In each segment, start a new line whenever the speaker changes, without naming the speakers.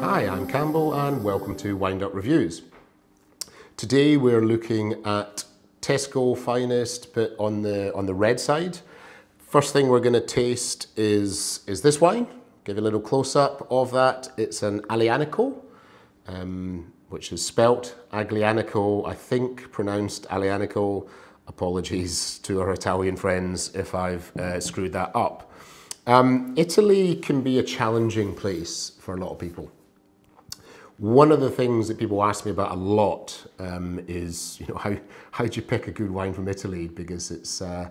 Hi, I'm Campbell and welcome to WinedUp Reviews. Today we're looking at Tesco Finest, but on the on the red side. First thing we're going to taste is is this wine. Give you a little close up of that. It's an Aglianico, um, which is spelt Aglianico, I think pronounced Aglianico. Apologies to our Italian friends if I've uh, screwed that up. Um, Italy can be a challenging place for a lot of people. One of the things that people ask me about a lot um, is, you know, how how do you pick a good wine from Italy? Because it's uh,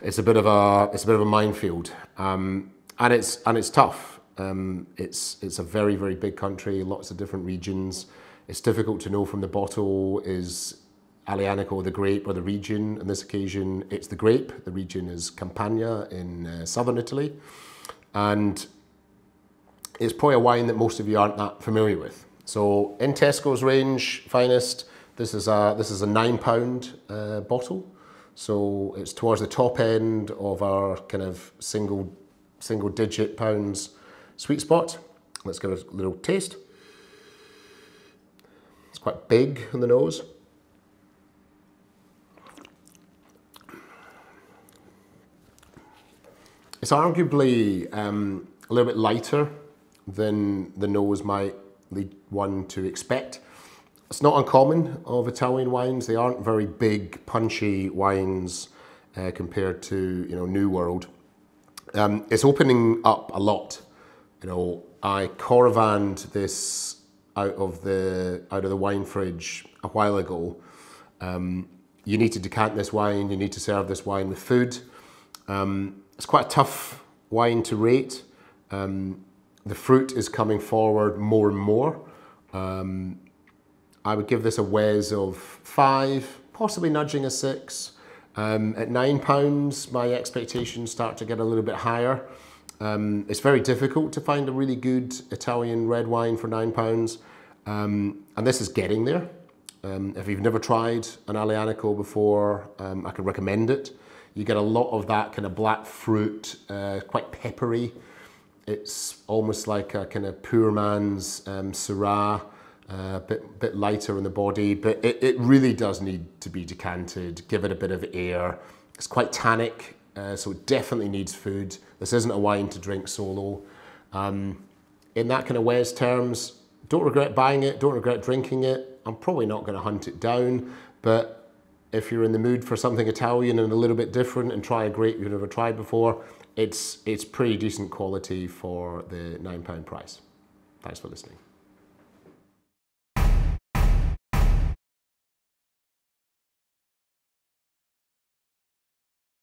it's a bit of a it's a bit of a minefield, um, and it's and it's tough. Um, it's it's a very very big country, lots of different regions. It's difficult to know from the bottle is Aglianico the grape or the region. On this occasion, it's the grape. The region is Campania in uh, southern Italy, and it's probably a wine that most of you aren't that familiar with. So in Tesco's range, finest, this is a, this is a nine pound uh, bottle. So it's towards the top end of our kind of single, single digit pounds sweet spot. Let's give it a little taste. It's quite big on the nose. It's arguably um, a little bit lighter than the nose might lead one to expect. It's not uncommon of Italian wines. They aren't very big, punchy wines uh, compared to you know New World. Um, it's opening up a lot. You know, I coravined this out of the out of the wine fridge a while ago. Um, you need to decant this wine. You need to serve this wine with food. Um, it's quite a tough wine to rate. Um, the fruit is coming forward more and more. Um, I would give this a Wes of five, possibly nudging a six. Um, at nine pounds, my expectations start to get a little bit higher. Um, it's very difficult to find a really good Italian red wine for nine pounds, um, and this is getting there. Um, if you've never tried an Aglianico before, um, I can recommend it. You get a lot of that kind of black fruit, uh, quite peppery. It's almost like a kind of poor man's um, Syrah, a uh, bit, bit lighter in the body, but it, it really does need to be decanted, give it a bit of air. It's quite tannic, uh, so it definitely needs food. This isn't a wine to drink solo. Um, in that kind of Wes terms, don't regret buying it, don't regret drinking it. I'm probably not going to hunt it down, but if you're in the mood for something Italian and a little bit different and try a grape you've never tried before, it's, it's pretty decent quality for the £9 price. Thanks for listening.